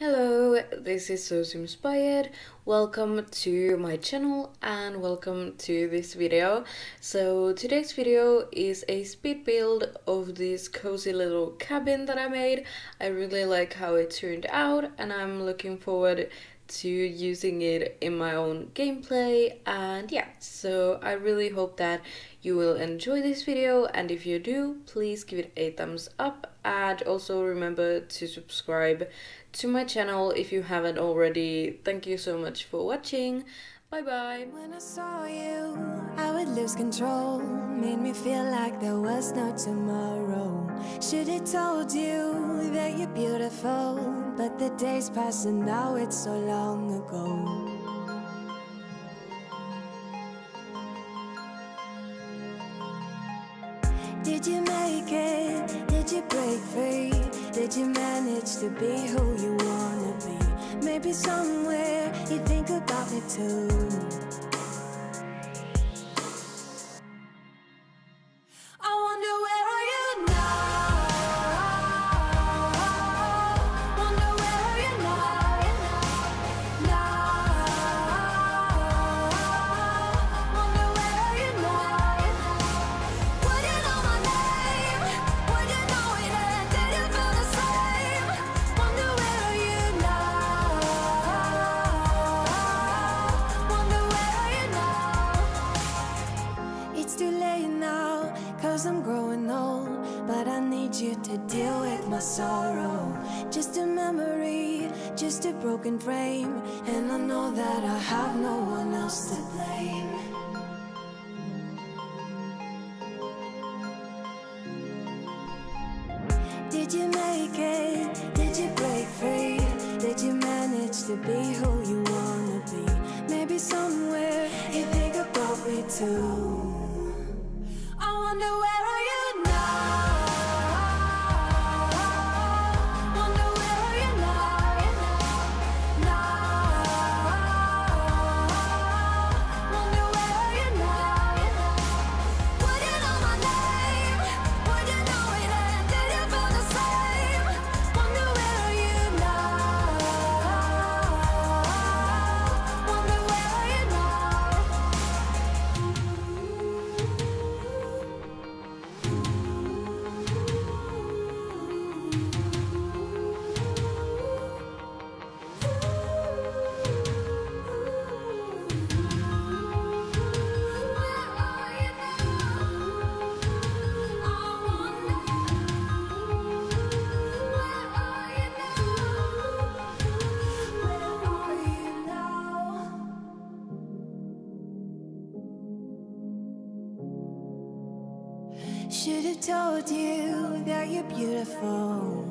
Hello, this is So Inspired. Welcome to my channel and welcome to this video. So today's video is a speed build of this cozy little cabin that I made. I really like how it turned out and I'm looking forward to using it in my own gameplay and yeah so I really hope that you will enjoy this video and if you do please give it a thumbs up and also remember to subscribe to my channel if you haven't already. Thank you so much for watching. Bye bye. When I saw you, I would lose control. Made me feel like there was no tomorrow. Should have told you that you're beautiful. But the days pass and now it's so long ago. Did you make it? Did you break free? Did you manage to be who you wanna be? Maybe somewhere you think about me too. Sorrow Just a memory, just a broken frame And I know that I have no one else to blame Did you make it? Did you break free? Did you manage to be who you wanna be? Maybe somewhere you think about me too told you that you're beautiful.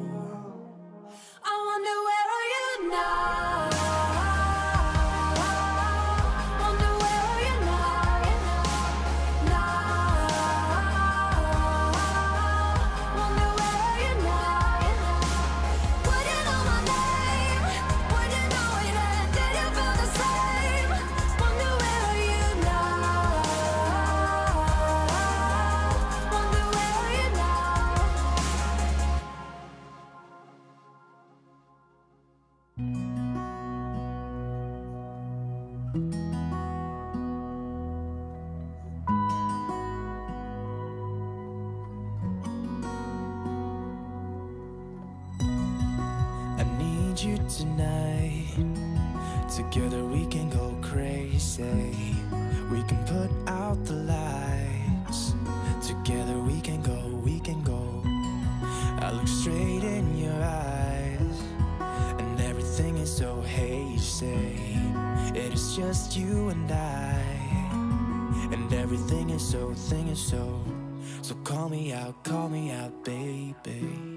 Tonight. Together we can go crazy. We can put out the lights. Together we can go, we can go. I look straight in your eyes And everything is so hazy. It is just you and I And everything is so, thing is so. So call me out, call me out, baby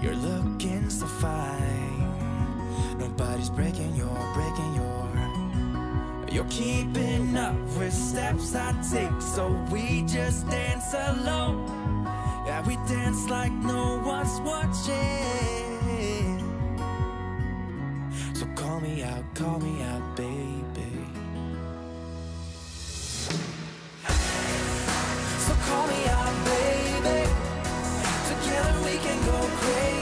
You're looking so fine. Nobody's breaking your, breaking your. You're keeping up with steps I take, so we just dance alone. Yeah, we dance like no one's watching. So call me out, call me out, baby. Crazy.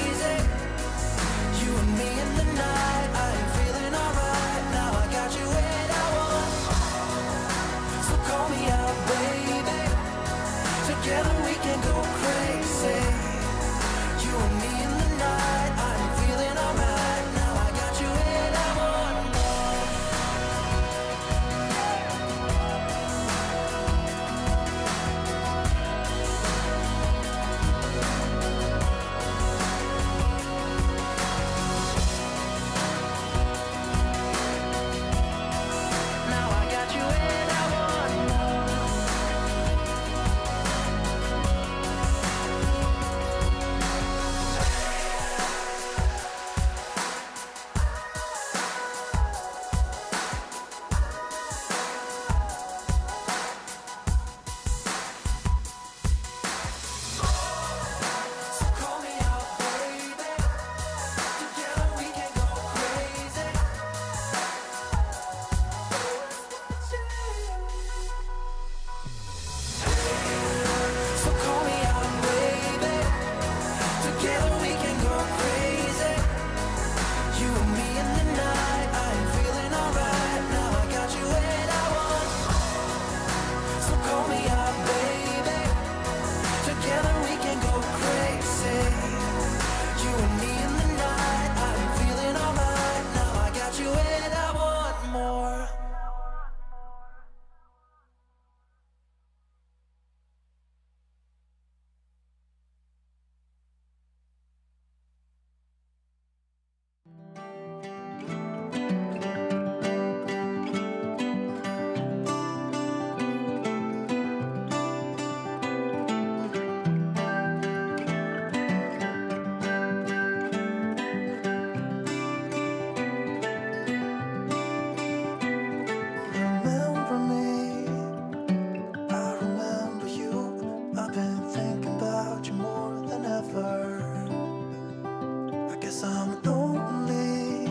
I'm lonely.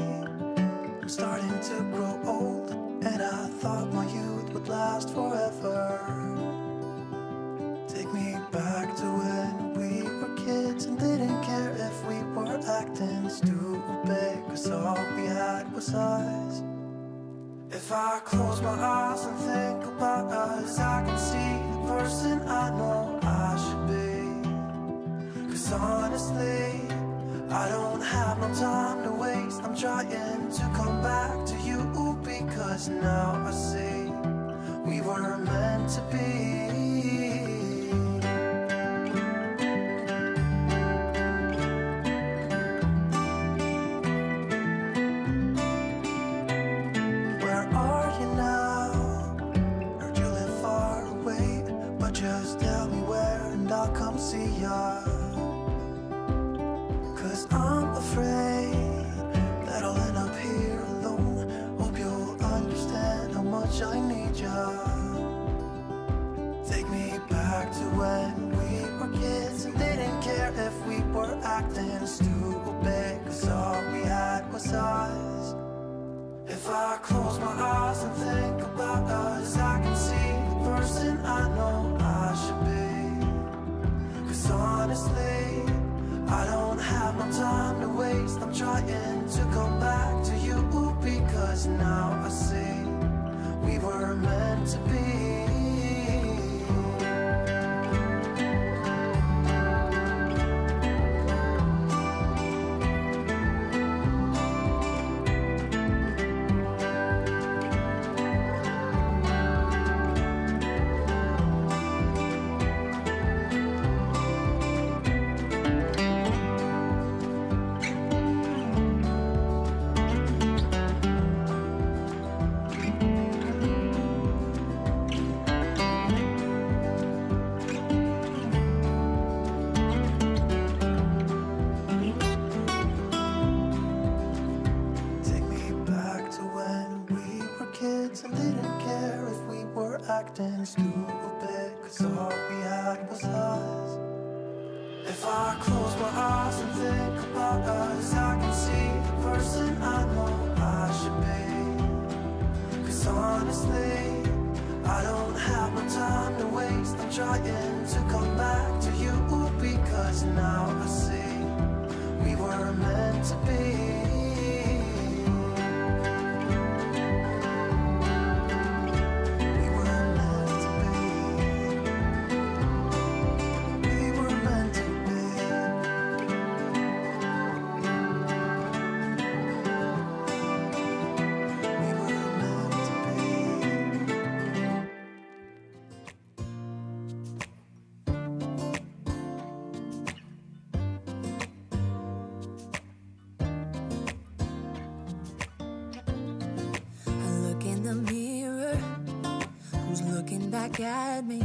I'm starting to grow old, and I thought my youth would last forever. Take me back to when we were kids and didn't care if we were acting stupid, cause all we had was us. If I close my eyes and think about us, I can see the person I know I should be. Cause honestly, I don't have no time to waste. I'm trying to come back to you because now I see we were meant to be. I close my eyes and think about us, I can see the person I know I should be. Cause honestly, I don't have no time to waste. I'm trying to come back to you because now I see we were meant to be. Acting stupid Cause all we had was us. If I close my eyes and think about us I can see the person I know I should be. Cause honestly I don't have no time to waste. I'm trying to come back to you Because now I see We were meant to be me?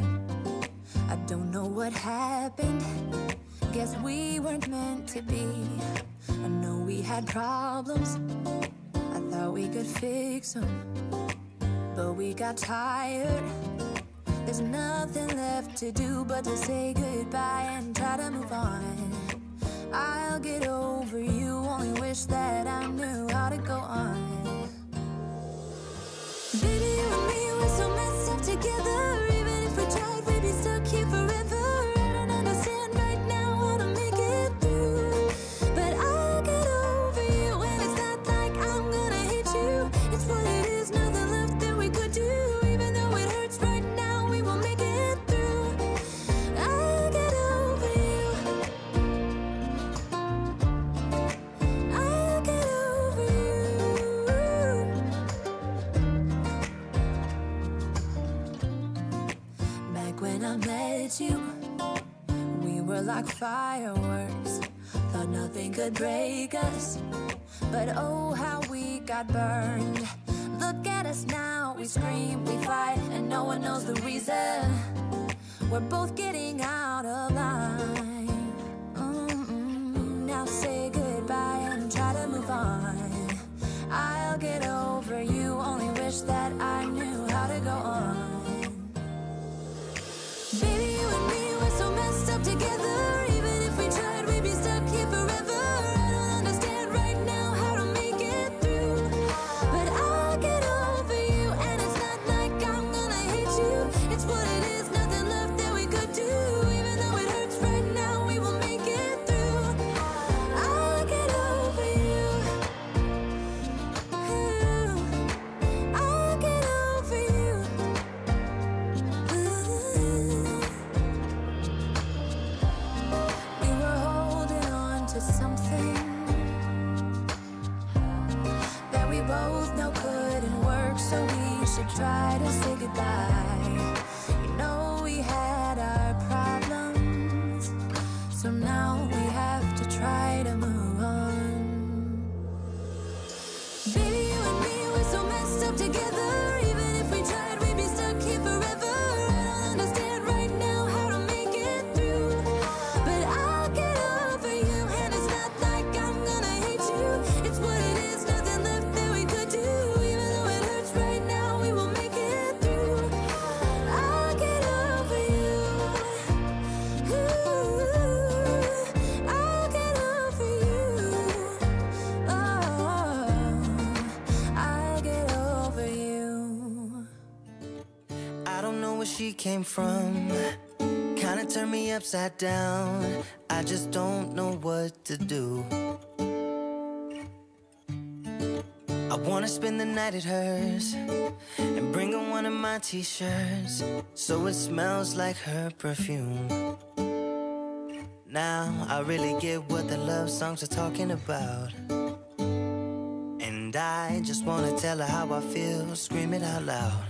I don't know what happened. Guess we weren't meant to be. I know we had problems. I thought we could fix them, but we got tired. There's nothing left to do but to say goodbye and try to move on. I'll get over you, only wish that I knew how to go on. Baby, you and me, we're so messed up together. Tried, be stuck here forever. Fireworks. Thought nothing could break us. But oh, how we got burned. Look at us now, we scream, we fight, and no one knows the reason. We're both getting out of line. Mm-mm. Now say goodbye and try to move on. I'll get over you, only wish that I knew how to go on. Baby, you and me, we're so messed up together. Came from. Kinda turned me upside down. I just don't know what to do. I wanna spend the night at hers and bring her one of my t shirts so it smells like her perfume. Now I really get what the love songs are talking about. And I just wanna tell her how I feel, scream it out loud.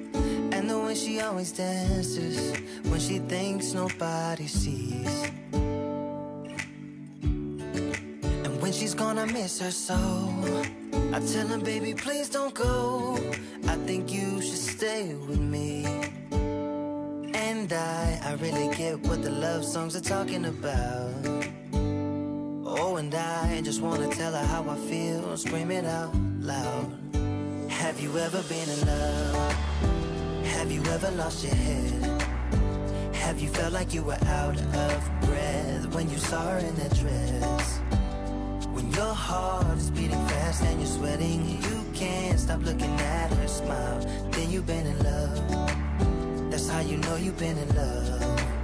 way she always dances when she thinks nobody sees. And when she's gone, I miss her so. I tell her, baby, please don't go. I think you should stay with me. And I, I really get what the love songs are talking about. Oh, and I just wanna tell her how I feel, scream it out loud. Have you ever been in love? Have you ever lost your head? Have you felt like you were out of breath when you saw her in that dress? When your heart is beating fast and you're sweating, you can't stop looking at her smile. Then you've been in love. That's how you know you've been in love.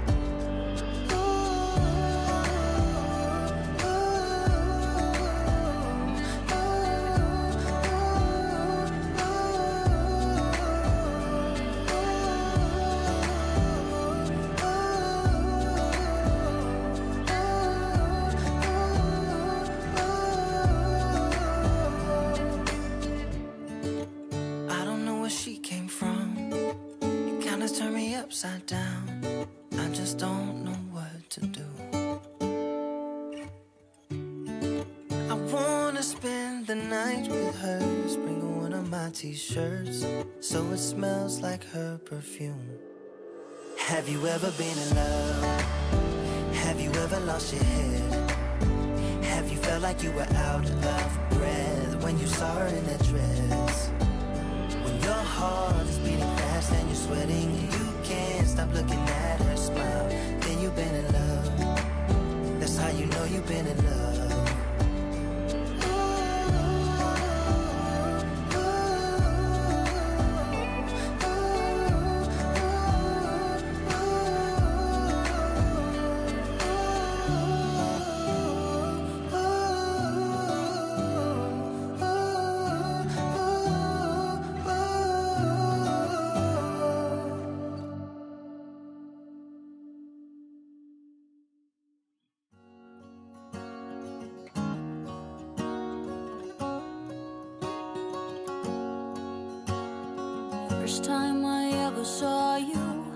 Upside down. I just don't know what to do. I wanna spend the night with her. Bring one of my t-shirts so it smells like her perfume. Have you ever been in love? Have you ever lost your head? Have you felt like you were out of breath when you saw her in that dress? First time I ever saw you,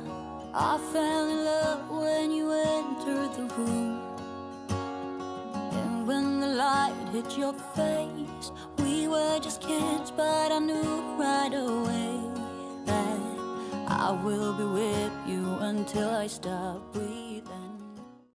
I fell in love when you entered the room. And when the light hit your face, we were just kids, but I knew right away that I will be with you until I stop breathing.